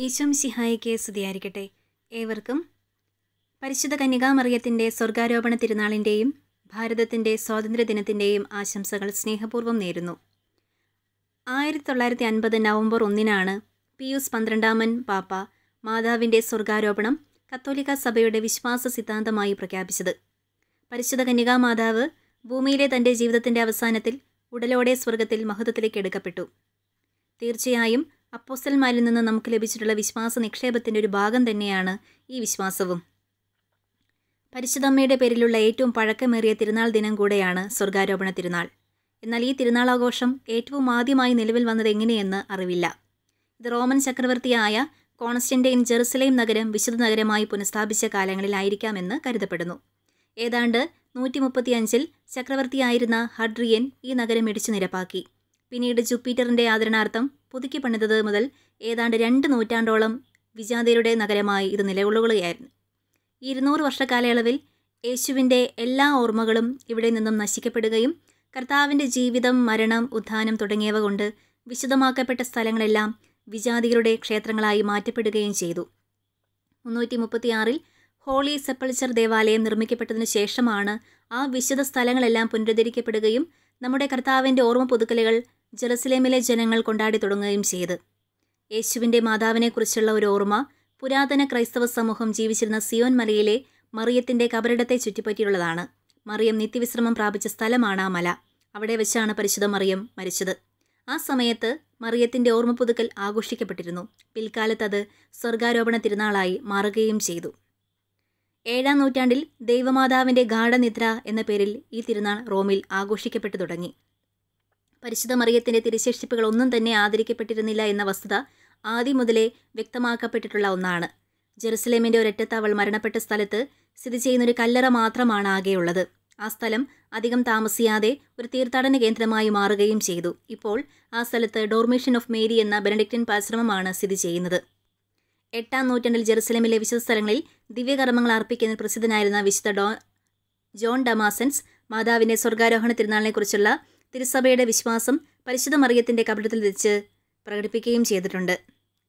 ഈശോം സിഹായിക്ക് സ്തുതിയായിരിക്കട്ടെ. ഏവർക്കും പരിശുദ്ധ കന്യകാമറിയത്തിന്റെ സ്വർഗാരോപണ തിരുനാളിന്റെയും ഭാരതത്തിന്റെ സ്വാതന്ത്ര്യദിനത്തിന്റെയും ആശംസകൾ സ്നേഹപൂർവം നേരുന്നു. ആയിരത്തി തൊള്ളായിരത്തി അൻപത് നവംബർ ഒന്നിനാണ് പിയൂസ് പന്ത്രണ്ടാമൻ പാപ്പ മാതാവിന്റെ സ്വർഗാരോപണം കത്തോലിക്ക സഭയുടെ വിശ്വാസ സിദ്ധാന്തമായി പ്രഖ്യാപിച്ചത്. പരിശുദ്ധ കന്യകാ മാതാവ് ഭൂമിയിലെ തന്റെ ജീവിതത്തിന്റെ അവസാനത്തിൽ ഉടലോടെ സ്വർഗത്തിൽ മഹത്വത്തിലേക്ക് എടുക്കപ്പെട്ടു. തീർച്ചയായും അപ്പോസ്റ്റൽമാരിൽ നിന്ന് നമുക്ക് ലഭിച്ചിട്ടുള്ള വിശ്വാസ നിക്ഷേപത്തിന്റെ ഒരു ഭാഗം തന്നെയാണ് ഈ വിശ്വാസവും. പരിശുദ്ധമ്മയുടെ പേരിലുള്ള ഏറ്റവും പഴക്കമേറിയ തിരുനാൾ ദിനം കൂടെയാണ് സ്വർഗാരോപണ തിരുനാൾ. എന്നാൽ ഈ തിരുനാളാഘോഷം ഏറ്റവും ആദ്യമായി നിലവിൽ വന്നത് എങ്ങനെയെന്ന് അറിവില്ല. ഇത് റോമൻ ചക്രവർത്തിയായ കോൺസ്റ്റന്റൈൻ ജെറുസലേം നഗരം വിശുദ്ധ നഗരമായി പുനഃസ്ഥാപിച്ച കാലങ്ങളിലായിരിക്കാമെന്ന് കരുതപ്പെടുന്നു. ഏതാണ്ട് നൂറ്റി മുപ്പത്തിയഞ്ചിൽ ചക്രവർത്തിയായിരുന്ന ഹഡ്രിയൻ ഈ നഗരം ഇടിച്ചു നിരപ്പാക്കി. പിന്നീട് ജുപ്പിറ്ററിന്റെ ആദരണാർത്ഥം പുതുക്കി പണിതത് മുതൽ ഏതാണ്ട് രണ്ട് നൂറ്റാണ്ടോളം വിജാതയുടെ നഗരമായി ഇത് നിലകൊള്ളുകയായിരുന്നു. ഇരുന്നൂറ് വർഷക്കാലയളവിൽ യേശുവിന്റെ എല്ലാ ഓർമ്മകളും ഇവിടെ നിന്നും നശിക്കപ്പെടുകയും കർത്താവിന്റെ ജീവിതം മരണം ഉദ്ധാനം തുടങ്ങിയവ കൊണ്ട് വിശദമാക്കപ്പെട്ട സ്ഥലങ്ങളെല്ലാം വിജാതികളുടെ ക്ഷേത്രങ്ങളായി മാറ്റപ്പെടുകയും ചെയ്തു. മുന്നൂറ്റി മുപ്പത്തിയാറിൽ ഹോളി സെപ്പൾച്ചർ ദേവാലയം നിർമ്മിക്കപ്പെട്ടതിനു ശേഷമാണ് ആ വിശുദ്ധ സ്ഥലങ്ങളെല്ലാം പുനരുദ്ധരിക്കപ്പെടുകയും നമ്മുടെ കർത്താവിന്റെ ഓർമ്മ പുതുക്കലുകൾ ജെറുസലേമിലെ ജനങ്ങൾ കൊണ്ടാടി തുടങ്ങുകയും ചെയ്ത്. യേശുവിന്റെ മാതാവിനെക്കുറിച്ചുള്ള ഒരു ഓർമ്മ പുരാതന ക്രൈസ്തവ സമൂഹം ജീവിച്ചിരുന്ന സിയോൻ മലയിലെ മറിയത്തിന്റെ കബറിടത്തെ ചുറ്റിപ്പറ്റിയുള്ളതാണ്. മറിയം നിത്യവിശ്രമം പ്രാപിച്ച സ്ഥലമാണ് ആ മല. അവിടെ വെച്ചാണ് പരിശുദ്ധ മറിയം മരിച്ചത്. ആ സമയത്ത് മറിയത്തിന്റെ ഓർമ്മ പുതുക്കൽ ആഘോഷിക്കപ്പെട്ടിരുന്നു. പിൽക്കാലത്ത് അത് സ്വർഗാരോപണ തിരുനാളായി മാറുകയും ചെയ്തു. ഏഴാം നൂറ്റാണ്ടിൽ ദൈവമാതാവിന്റെ ഗാഠനിദ്ര എന്ന പേരിൽ ഈ തിരുനാൾ റോമിൽ ആഘോഷിക്കപ്പെട്ടു തുടങ്ങി. പരിശുദ്ധ മറിയത്തിന്റെ തിരുശേഷിപ്പുകൾ ഒന്നും തന്നെ ആദരിക്കപ്പെട്ടിരുന്നില്ല എന്ന വസ്തുത ആദ്യം മുതലേ വ്യക്തമാക്കപ്പെട്ടിട്ടുള്ള ഒന്നാണ്. ജെറുസലേമിന്റെ ഒരറ്റത്ത് അവൾ മരണപ്പെട്ട സ്ഥലത്ത് സ്ഥിതി ചെയ്യുന്ന ഒരു കല്ലറ മാത്രമാണ് ആകെയുള്ളത്. ആ സ്ഥലം അധികം താമസിയാതെ ഒരു തീർത്ഥാടന കേന്ദ്രമായി മാറുകയും ചെയ്തു. ഇപ്പോൾ ആ സ്ഥലത്ത് ഡോർമിഷൻ ഓഫ് മേരി എന്ന ബെനഡിക്റ്റിൻ ആശ്രമമാണ് സ്ഥിതി ചെയ്യുന്നത്. എട്ടാം നൂറ്റാണ്ടിൽ ജെറുസലേമിലെ വിശുദ്ധ സ്ഥലങ്ങളിൽ ദിവ്യകർമ്മങ്ങൾ അർപ്പിക്കുന്ന പ്രസിദ്ധനായിരുന്ന വിശുദ്ധ ഡോ ജോൺ ഡമാസൻസ് മാതാവിന്റെ സ്വർഗാരോഹണ തിരുനാളിനെക്കുറിച്ചുള്ള തിരുസഭയുടെ വിശ്വാസം പരിശുദ്ധ മറിയത്തിന്റെ കപടത്തിൽ വെച്ച് പ്രകടിപ്പിക്കുകയും ചെയ്തിട്ടുണ്ട്.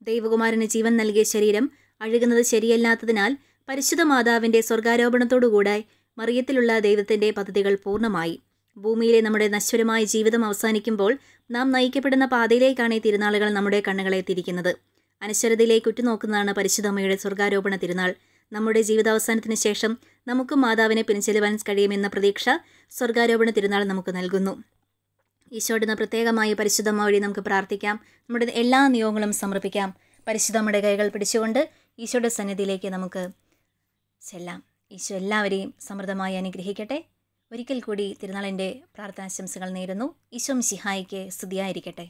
ദൈവകുമാരന് ജീവൻ നൽകിയ ശരീരം അഴുകുന്നത് ശരിയല്ലാത്തതിനാൽ പരിശുദ്ധ മാതാവിന്റെ സ്വർഗാരോപണത്തോടുകൂടെ മറിയത്തിലുള്ള ദൈവത്തിന്റെ പദ്ധതികൾ പൂർണമായി. ഭൂമിയിലെ നമ്മുടെ നശ്വരമായ ജീവിതം അവസാനിക്കുമ്പോൾ നാം നയിക്കപ്പെടുന്ന പാതയിലേക്കാണ് ഈ തിരുനാളുകൾ നമ്മുടെ കണ്ണുകളെ തിരിക്കുന്നത്. അനശ്വരതയിലേക്ക് ഉറ്റുനോക്കുന്നതാണ് പരിശുദ്ധമ്മയുടെ സ്വർഗാരോപണ തിരുനാൾ. നമ്മുടെ ജീവിതാവസാനത്തിന് ശേഷം നമുക്ക് മാതാവിനെ പിൻചെല്ലുവാൻ കഴിയുമെന്ന പ്രതീക്ഷ സ്വർഗാരോപണ തിരുനാൾ നമുക്ക് നൽകുന്നു. ഈശോയുടെ പ്രത്യേകമായി പരിശുദ്ധമ്മ വഴി നമുക്ക് പ്രാർത്ഥിക്കാം. നമ്മുടെ എല്ലാ നിയോഗങ്ങളും സമർപ്പിക്കാം. പരിശുദ്ധമ്മയുടെ കൈകൾ പിടിച്ചുകൊണ്ട് ഈശോയുടെ സന്നിധിയിലേക്ക് നമുക്ക് ചെല്ലാം. ഈശോ എല്ലാവരെയും സമൃദ്ധമായി അനുഗ്രഹിക്കട്ടെ. ഒരിക്കൽ കൂടി തിരുനാളിന്റെ പ്രാർത്ഥനാശംസകൾ നേരുന്നു. ഈശോം മിശിഹായിക്ക് സ്തുതിയായിരിക്കട്ടെ.